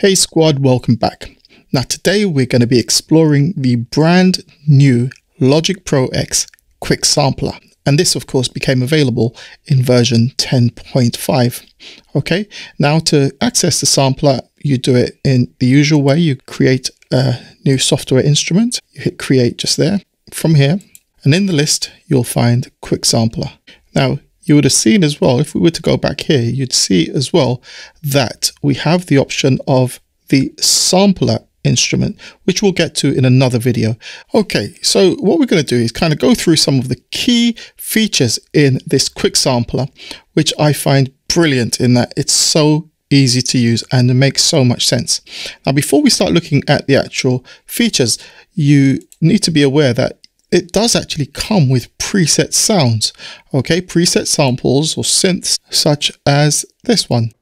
Hey squad, welcome back. Now today we're going to be exploring the brand new Logic Pro X Quick Sampler. And this of course became available in version 10.5. Okay, now to access the sampler, you do it in the usual way. You create a new software instrument, you hit create just there. From here, and in the list, you'll find Quick Sampler. Now, you would have seen as well, if we were to go back here, you'd see as well that we have the option of the sampler instrument, which we'll get to in another video. Okay, so what we're going to do is kind of go through some of the key features in this quick sampler, which I find brilliant in that it's so easy to use and it makes so much sense. Now, before we start looking at the actual features, you need to be aware that it does actually come with preset sounds, okay, preset samples or synths such as this one.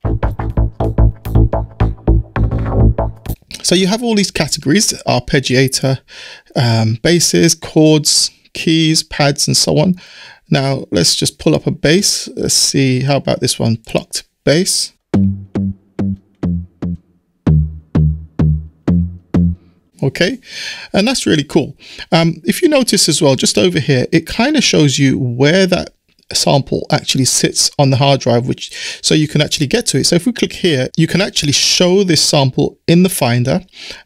So you have all these categories, arpeggiator, um, basses, chords, keys, pads, and so on. Now let's just pull up a bass. Let's see, how about this one, plucked bass. Okay? And that's really cool. Um, if you notice as well just over here it kind of shows you where that sample actually sits on the hard drive which so you can actually get to it. So if we click here you can actually show this sample in the finder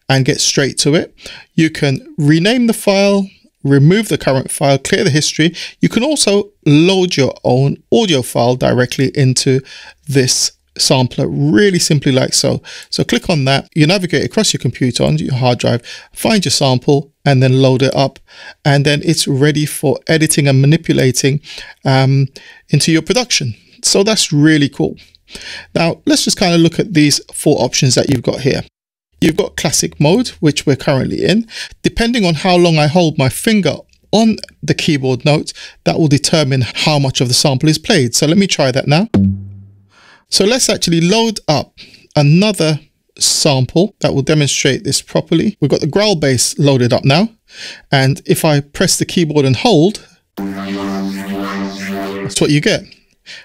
and get straight to it. You can rename the file remove the current file clear the history. You can also load your own audio file directly into this sampler really simply like so. So click on that, you navigate across your computer onto your hard drive, find your sample and then load it up. And then it's ready for editing and manipulating um, into your production. So that's really cool. Now let's just kind of look at these four options that you've got here. You've got classic mode, which we're currently in. Depending on how long I hold my finger on the keyboard note, that will determine how much of the sample is played. So let me try that now. So let's actually load up another sample that will demonstrate this properly. We've got the growl bass loaded up now. And if I press the keyboard and hold, that's what you get.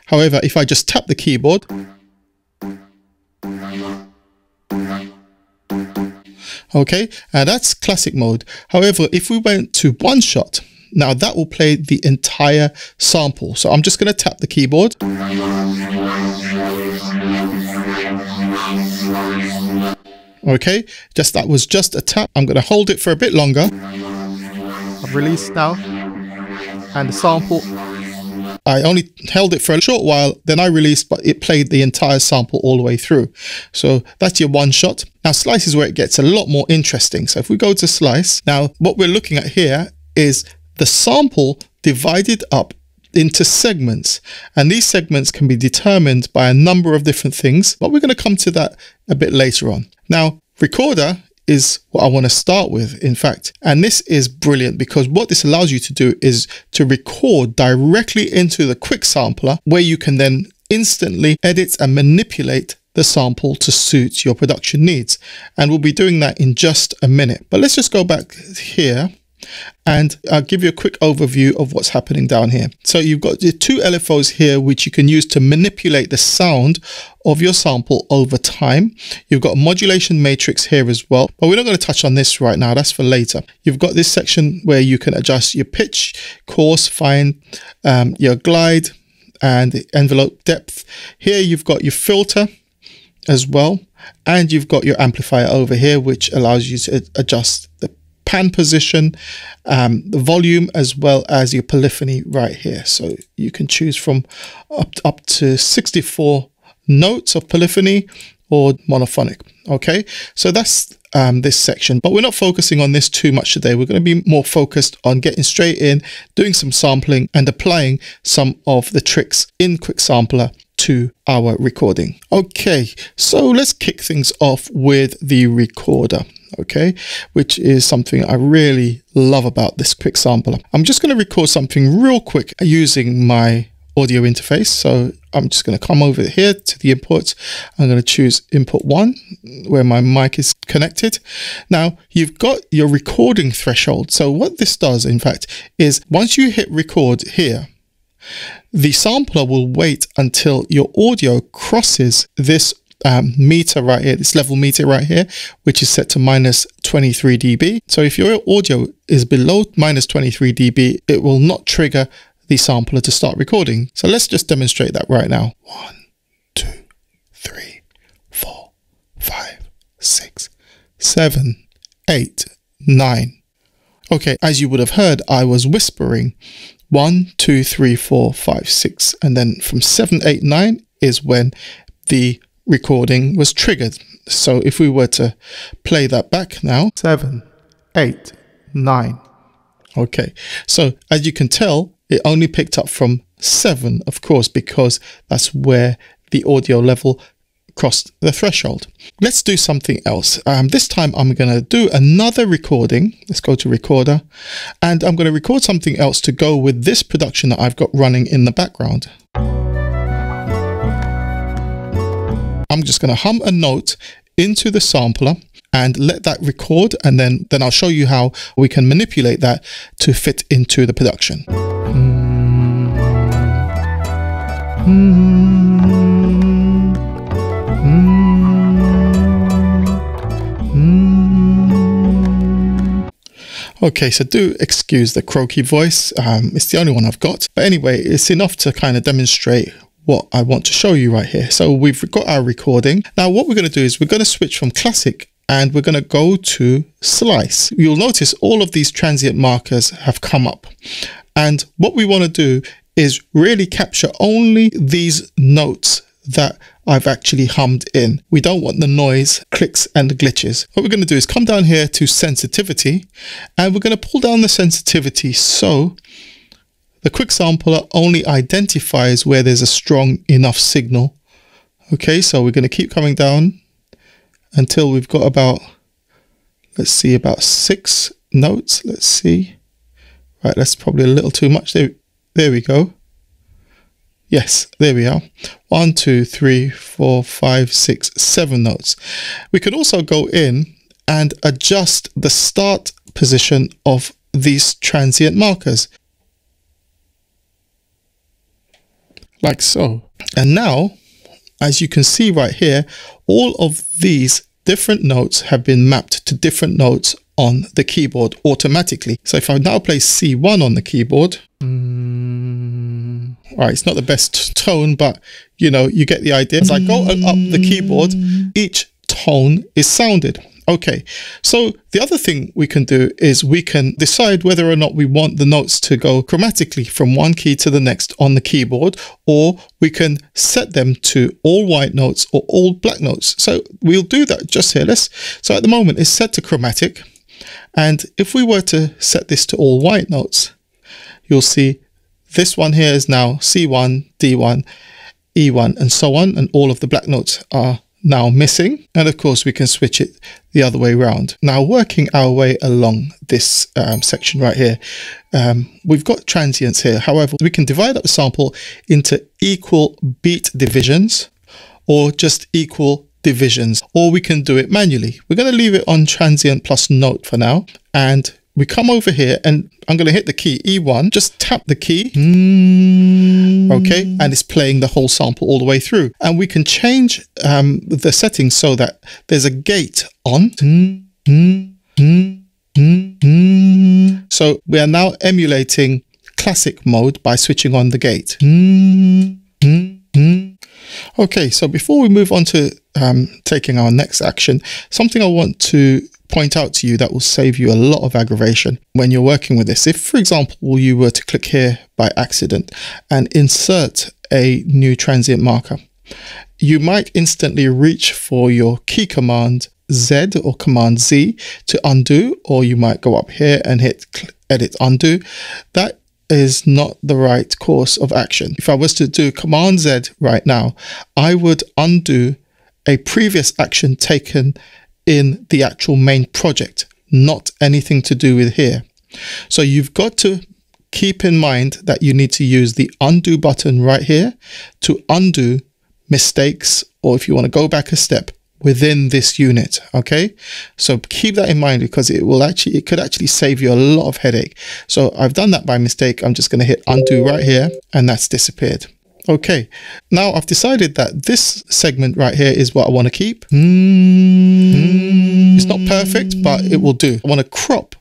However, if I just tap the keyboard, okay, and that's classic mode. However, if we went to one shot, now that will play the entire sample. So I'm just going to tap the keyboard. Okay, just that was just a tap. I'm going to hold it for a bit longer. I've released now. And the sample, I only held it for a short while, then I released, but it played the entire sample all the way through. So that's your one shot. Now slice is where it gets a lot more interesting. So if we go to slice, now what we're looking at here is the sample divided up into segments and these segments can be determined by a number of different things but we're going to come to that a bit later on. Now recorder is what I want to start with in fact and this is brilliant because what this allows you to do is to record directly into the quick sampler where you can then instantly edit and manipulate the sample to suit your production needs. And we'll be doing that in just a minute. But let's just go back here and I'll give you a quick overview of what's happening down here. So you've got the two LFOs here, which you can use to manipulate the sound of your sample over time. You've got a modulation matrix here as well, but we're not going to touch on this right now. That's for later. You've got this section where you can adjust your pitch, coarse, fine, um, your glide, and the envelope depth. Here you've got your filter as well, and you've got your amplifier over here, which allows you to adjust pan position, um, the volume, as well as your polyphony right here. So you can choose from up, up to 64 notes of polyphony or monophonic. Okay, so that's um, this section, but we're not focusing on this too much today. We're going to be more focused on getting straight in, doing some sampling and applying some of the tricks in Quick Sampler to our recording. Okay, so let's kick things off with the recorder okay, which is something I really love about this quick sampler. I'm just going to record something real quick using my audio interface. So I'm just going to come over here to the input. I'm going to choose input one where my mic is connected. Now you've got your recording threshold. So what this does, in fact, is once you hit record here, the sampler will wait until your audio crosses this um, meter right here, this level meter right here, which is set to minus 23 dB. So if your audio is below minus 23 dB, it will not trigger the sampler to start recording. So let's just demonstrate that right now. One, two, three, four, five, six, seven, eight, nine. Okay, as you would have heard, I was whispering one, two, three, four, five, six, and then from seven, eight, nine is when the recording was triggered. So if we were to play that back now, seven, eight, nine. Okay, so as you can tell, it only picked up from seven, of course, because that's where the audio level crossed the threshold. Let's do something else. Um, this time I'm going to do another recording. Let's go to recorder and I'm going to record something else to go with this production that I've got running in the background. I'm just going to hum a note into the sampler and let that record and then, then I'll show you how we can manipulate that to fit into the production. Okay, so do excuse the croaky voice. Um, it's the only one I've got. But anyway, it's enough to kind of demonstrate what I want to show you right here. So we've got our recording. Now what we're going to do is we're going to switch from classic and we're going to go to slice. You'll notice all of these transient markers have come up. And what we want to do is really capture only these notes that I've actually hummed in. We don't want the noise, clicks and glitches. What we're going to do is come down here to sensitivity and we're going to pull down the sensitivity so the quick sampler only identifies where there's a strong enough signal. Okay, so we're going to keep coming down until we've got about, let's see, about six notes. Let's see. Right, that's probably a little too much. There, there we go. Yes, there we are. One, two, three, four, five, six, seven notes. We can also go in and adjust the start position of these transient markers. Like so. And now, as you can see right here, all of these different notes have been mapped to different notes on the keyboard automatically. So if I now play C1 on the keyboard, mm, right, it's not the best tone, but you know, you get the idea. As I go up the keyboard, each tone is sounded. Okay, so the other thing we can do is we can decide whether or not we want the notes to go chromatically from one key to the next on the keyboard, or we can set them to all white notes or all black notes. So we'll do that just here. Let's, so at the moment it's set to chromatic. And if we were to set this to all white notes, you'll see this one here is now C1, D1, E1, and so on. And all of the black notes are now missing. And of course, we can switch it the other way around. Now, working our way along this um, section right here, um, we've got transients here. However, we can divide up the sample into equal beat divisions or just equal divisions, or we can do it manually. We're going to leave it on transient plus note for now. And we come over here and I'm going to hit the key E1, just tap the key. Okay. And it's playing the whole sample all the way through. And we can change um, the settings so that there's a gate on. So we are now emulating classic mode by switching on the gate. Okay, so before we move on to um, taking our next action, something I want to point out to you that will save you a lot of aggravation when you're working with this. If, for example, you were to click here by accident and insert a new transient marker, you might instantly reach for your key command Z or command Z to undo, or you might go up here and hit edit undo. That is not the right course of action. If I was to do Command Z right now, I would undo a previous action taken in the actual main project, not anything to do with here. So you've got to keep in mind that you need to use the undo button right here to undo mistakes, or if you want to go back a step, within this unit. Okay. So keep that in mind because it will actually, it could actually save you a lot of headache. So I've done that by mistake. I'm just going to hit undo right here and that's disappeared. Okay, now I've decided that this segment right here is what I want to keep. Hmm. It's not perfect, but it will do. I want to crop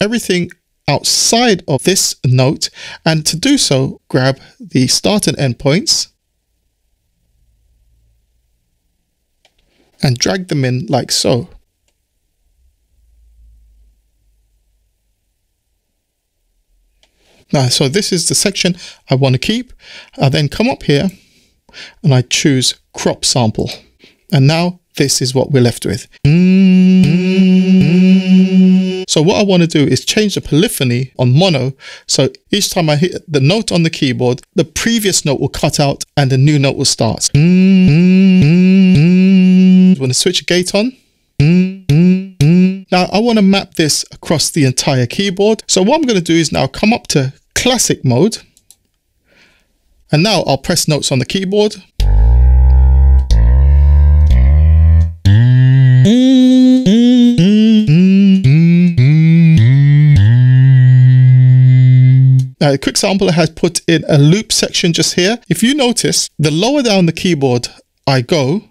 everything outside of this note. And to do so, grab the start and end points and drag them in like so. Now, so this is the section I want to keep. I then come up here and I choose crop sample. And now this is what we're left with. So what I want to do is change the polyphony on mono. So each time I hit the note on the keyboard, the previous note will cut out and the new note will start. I'm going to switch a gate on. Now I want to map this across the entire keyboard. So what I'm going to do is now come up to classic mode. And now I'll press notes on the keyboard. Now, a quick sampler has put in a loop section just here. If you notice, the lower down the keyboard I go,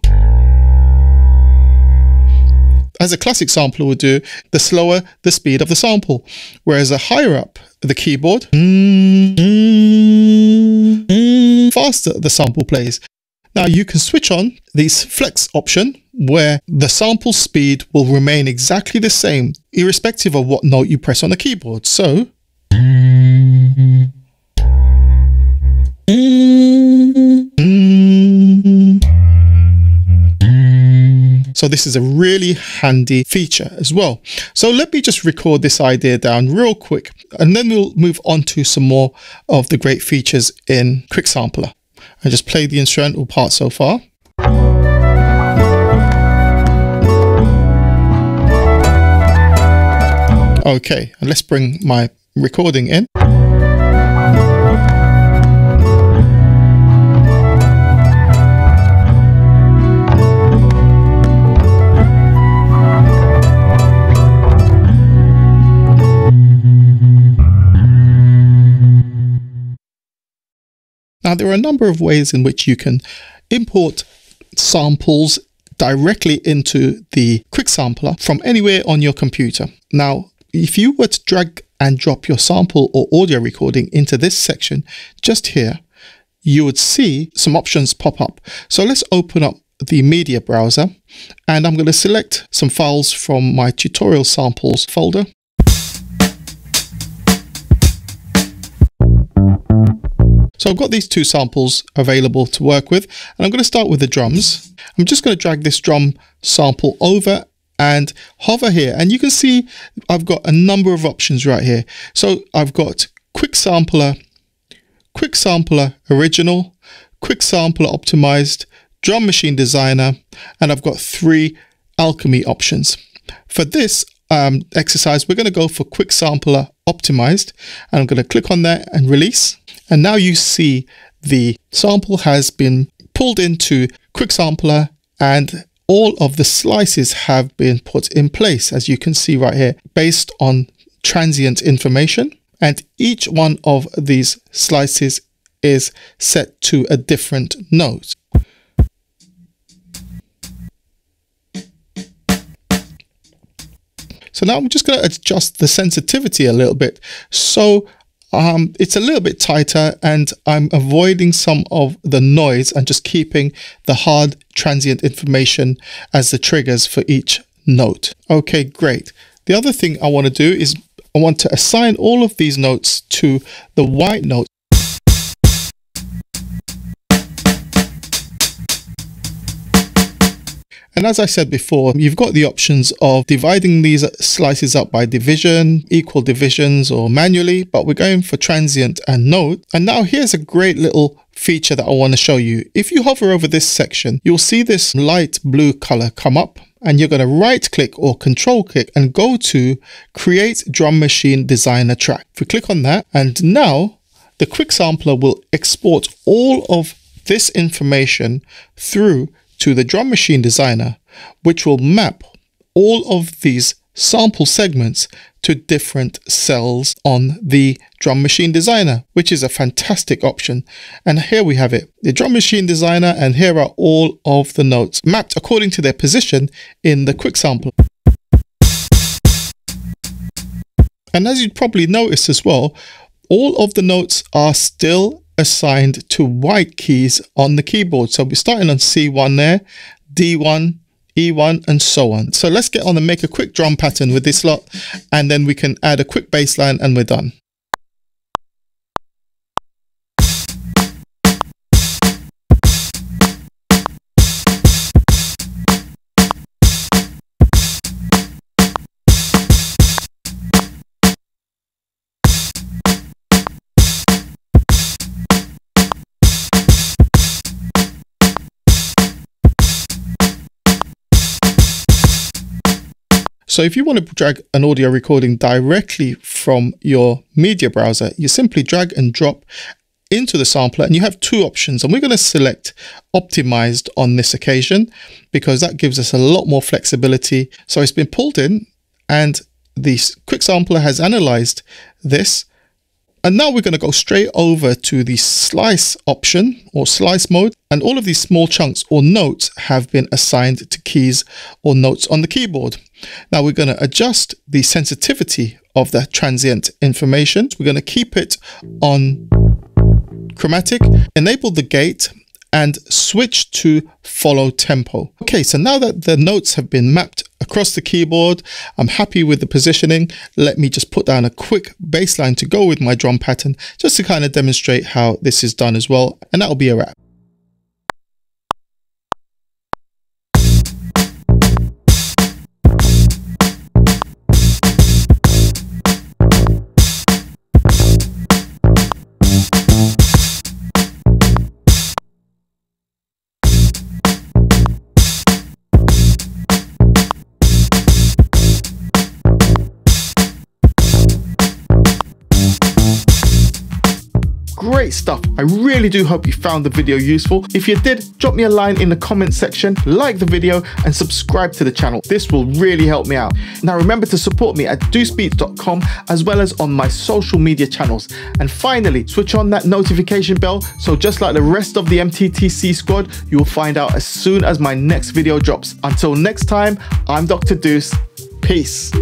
as a classic sampler would do, the slower the speed of the sample. Whereas the higher up the keyboard, mm, mm, mm, faster the sample plays. Now you can switch on this flex option where the sample speed will remain exactly the same irrespective of what note you press on the keyboard. So So this is a really handy feature as well. So let me just record this idea down real quick and then we'll move on to some more of the great features in Quick Sampler. I just played the instrumental part so far. Okay, and let's bring my recording in. Now, there are a number of ways in which you can import samples directly into the quick sampler from anywhere on your computer. Now, if you were to drag and drop your sample or audio recording into this section just here, you would see some options pop up. So let's open up the media browser and I'm going to select some files from my tutorial samples folder So I've got these two samples available to work with and I'm going to start with the drums. I'm just going to drag this drum sample over and hover here and you can see I've got a number of options right here. So I've got quick sampler, quick sampler original, quick sampler optimized, drum machine designer, and I've got three alchemy options. For this um, exercise, we're going to go for quick sampler optimized and I'm going to click on that and release. And now you see the sample has been pulled into Quick Sampler and all of the slices have been put in place, as you can see right here, based on transient information. And each one of these slices is set to a different note. So now I'm just going to adjust the sensitivity a little bit so um, it's a little bit tighter and I'm avoiding some of the noise and just keeping the hard transient information as the triggers for each note. Okay, great. The other thing I want to do is I want to assign all of these notes to the white note And as I said before, you've got the options of dividing these slices up by division, equal divisions, or manually, but we're going for transient and note. And now here's a great little feature that I want to show you. If you hover over this section, you'll see this light blue color come up and you're going to right click or control click and go to create drum machine designer track. If we click on that and now the quick sampler will export all of this information through to the drum machine designer, which will map all of these sample segments to different cells on the Drum Machine Designer, which is a fantastic option. And here we have it, the Drum Machine Designer, and here are all of the notes mapped according to their position in the quick sample. And as you'd probably notice as well, all of the notes are still assigned to white keys on the keyboard. So we're starting on C1 there, D1, E1 and so on. So let's get on and make a quick drum pattern with this lot and then we can add a quick bass line and we're done. So if you want to drag an audio recording directly from your media browser, you simply drag and drop into the sampler and you have two options and we're going to select optimized on this occasion because that gives us a lot more flexibility. So it's been pulled in and the quick sampler has analyzed this and now we're going to go straight over to the slice option or slice mode. And all of these small chunks or notes have been assigned to keys or notes on the keyboard. Now we're going to adjust the sensitivity of the transient information. We're going to keep it on chromatic, enable the gate and switch to follow tempo. Okay, so now that the notes have been mapped across the keyboard, I'm happy with the positioning. Let me just put down a quick bass line to go with my drum pattern, just to kind of demonstrate how this is done as well. And that'll be a wrap. Great stuff. I really do hope you found the video useful. If you did, drop me a line in the comment section, like the video and subscribe to the channel. This will really help me out. Now remember to support me at ducebeats.com as well as on my social media channels. And finally, switch on that notification bell so just like the rest of the MTTC squad, you will find out as soon as my next video drops. Until next time, I'm Dr. Duce. Peace.